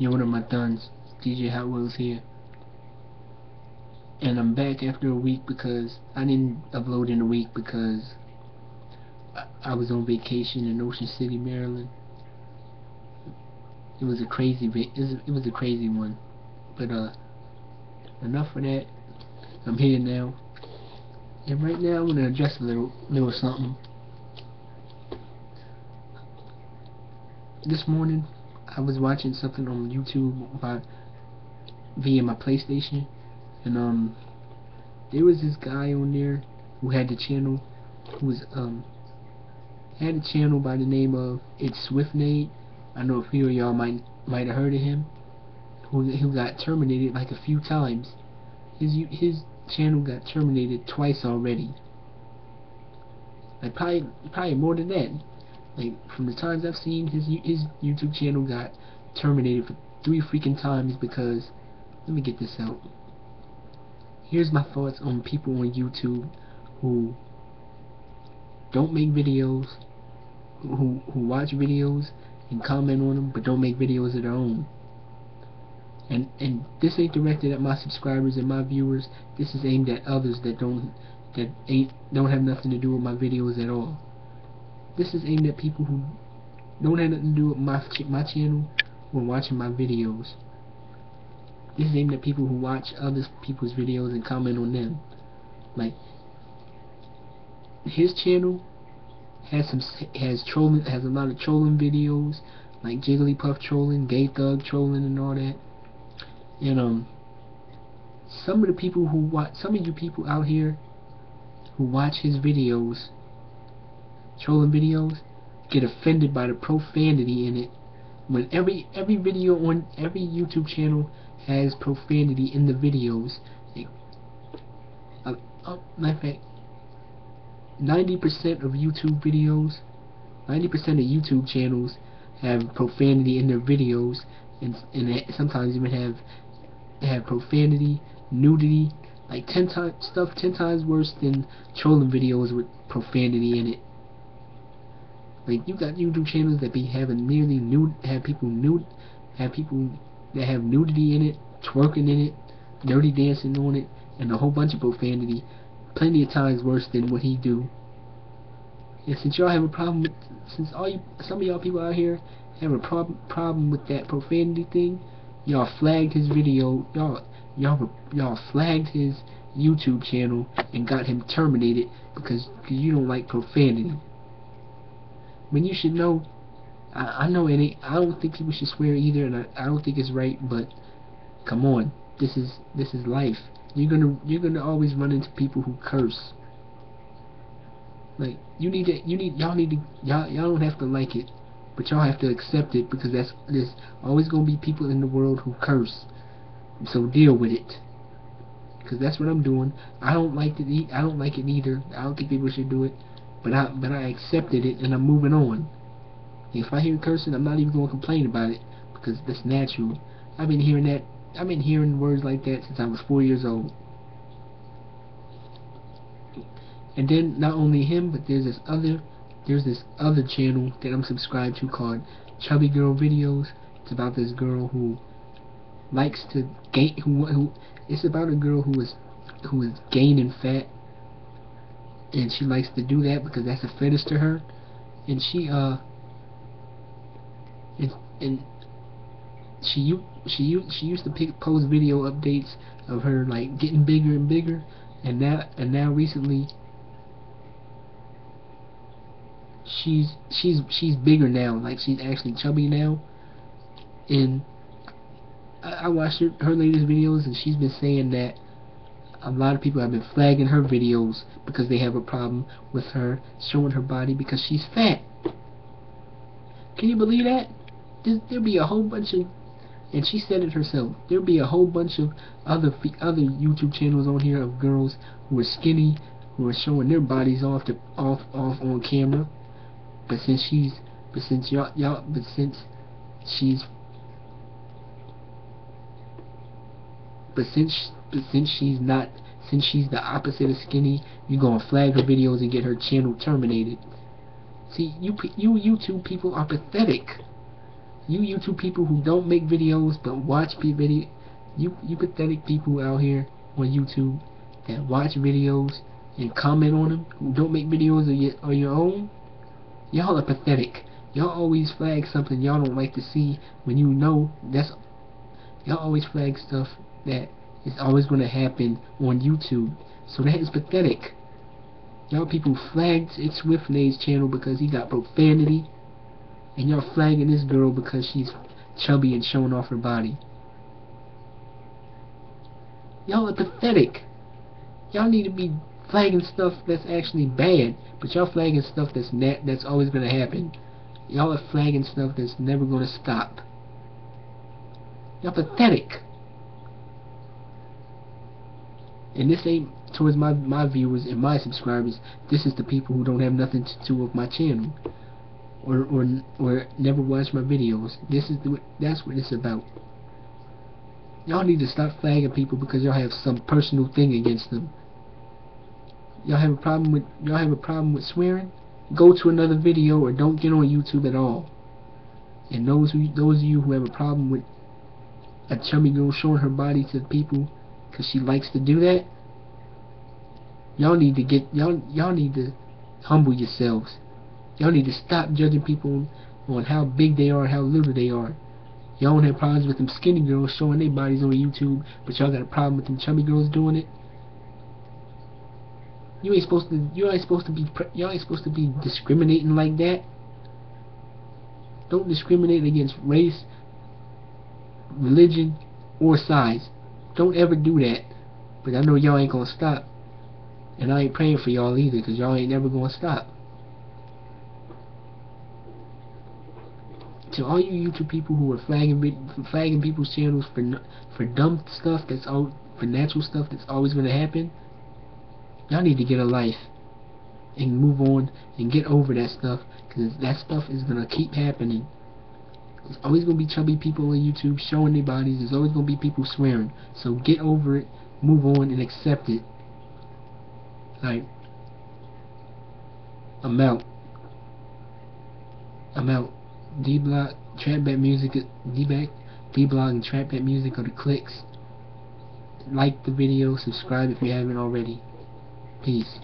Yo, what up, my thuns? DJ Hot Wheelz here. And I'm back after a week because I didn't upload in a week because I, I was on vacation in Ocean City, Maryland. It was a crazy va- it was, it was a crazy one. But uh enough of that. I'm here now. And right now I'm gonna address a little little something. This morning I was watching something on YouTube about via my PlayStation, and um, there was this guy on there who had the channel, who was um, had a channel by the name of It's Swiftnade. I know a few of y'all might might have heard of him. Who who got terminated like a few times. His his channel got terminated twice already. Like probably probably more than that. Like from the times I've seen, his his YouTube channel got terminated for three freaking times because. Let me get this out. Here's my thoughts on people on YouTube who don't make videos, who who watch videos and comment on them, but don't make videos of their own. And and this ain't directed at my subscribers and my viewers. This is aimed at others that don't that ain't don't have nothing to do with my videos at all. This is aimed at people who don't have nothing to do with my my channel or watching my videos. This is aimed at people who watch other people's videos and comment on them. Like his channel has some has trolling has a lot of trolling videos like Jigglypuff trolling, Gay Thug trolling, and all that. And um, some of the people who watch, some of you people out here who watch his videos, trolling videos, get offended by the profanity in it. When every every video on every YouTube channel has profanity in the videos, like, uh, of fact, 90% of YouTube videos, 90% of YouTube channels have profanity in their videos, and and sometimes even have have profanity, nudity, like ten times stuff ten times worse than trolling videos with profanity in it. Like you got YouTube channels that be having nearly nude, have people nude, have people that have nudity in it, twerking in it, dirty dancing on it, and a whole bunch of profanity, plenty of times worse than what he do. And since y'all have a problem with, since all you, some of y'all people out here have a problem problem with that profanity thing, y'all flagged his video, y'all y'all y'all flagged his YouTube channel and got him terminated because cause you don't like profanity. When you should know, I, I know it ain't. I don't think people should swear either, and I, I don't think it's right. But come on, this is this is life. You're gonna you're gonna always run into people who curse. Like you need to you need y'all need to y'all y'all don't have to like it, but y'all have to accept it because that's there's always gonna be people in the world who curse. So deal with it. Cause that's what I'm doing. I don't like it. I don't like it either. I don't think people should do it. But I but I accepted it and I'm moving on. If I hear cursing, I'm not even gonna complain about it because that's natural. I've been hearing that. I've been hearing words like that since I was four years old. And then not only him, but there's this other there's this other channel that I'm subscribed to called Chubby Girl Videos. It's about this girl who likes to gain who who it's about a girl who is who is gaining fat and she likes to do that because that's a fetish to her. And she uh and, and she she she used to pick, post video updates of her like getting bigger and bigger. And now and now recently she's she's she's bigger now. Like she's actually chubby now. And I, I watched her, her latest videos and she's been saying that a lot of people have been flagging her videos because they have a problem with her showing her body because she's fat. Can you believe that? There, there'll be a whole bunch of, and she said it herself. There'll be a whole bunch of other other YouTube channels on here of girls who are skinny, who are showing their bodies off to off off on camera. But since she's, but since y'all y'all, but since she's but since since she's not since she's the opposite of skinny you're gonna flag her videos and get her channel terminated. See you you YouTube people are pathetic. You YouTube people who don't make videos but watch video, you you pathetic people out here on YouTube that watch videos and comment on them who don't make videos of your, of your own, y'all are pathetic. Y'all always flag something y'all don't like to see when you know that's y'all always flag stuff that is always going to happen on YouTube. So that is pathetic. Y'all people flagged It's Swiftnade's channel because he got profanity. And y'all flagging this girl because she's chubby and showing off her body. Y'all are pathetic. Y'all need to be flagging stuff that's actually bad, but y'all flagging stuff that's net that's always gonna happen. Y'all are flagging stuff that's never gonna stop. Y'all pathetic. And this ain't towards my my viewers and my subscribers. This is the people who don't have nothing to do with my channel, or or or never watch my videos. This is the that's what it's about. Y'all need to stop flagging people because y'all have some personal thing against them. Y'all have a problem with y'all have a problem with swearing? Go to another video or don't get on YouTube at all. And those who those of you who have a problem with a chubby girl showing her body to people because she likes to do that, y'all need to get y'all y'all need to humble yourselves. Y'all need to stop judging people on how big they are, how little they are. Y'all don't have problems with them skinny girls showing their bodies on YouTube, but y'all got a problem with them chubby girls doing it. You ain't supposed to. You ain't supposed to be. Y'all ain't supposed to be discriminating like that. Don't discriminate against race, religion, or size. Don't ever do that. But I know y'all ain't gonna stop. And I ain't praying for y'all either, because y'all ain't never gonna stop. To all you YouTube people who are flagging flagging people's channels for for dumb stuff that's all for natural stuff that's always gonna happen, y'all need to get a life and move on and get over that stuff because that stuff is gonna keep happening. There's always gonna be chubby people on YouTube showing their bodies. There's always gonna be people swearing. So get over it, move on, and accept it. Like, I'm out. I'm out. D Block, Trap Bet Music, D Back, D Block, and Trap Bet Music are the clicks. Like the video, subscribe if you haven't already. Peace.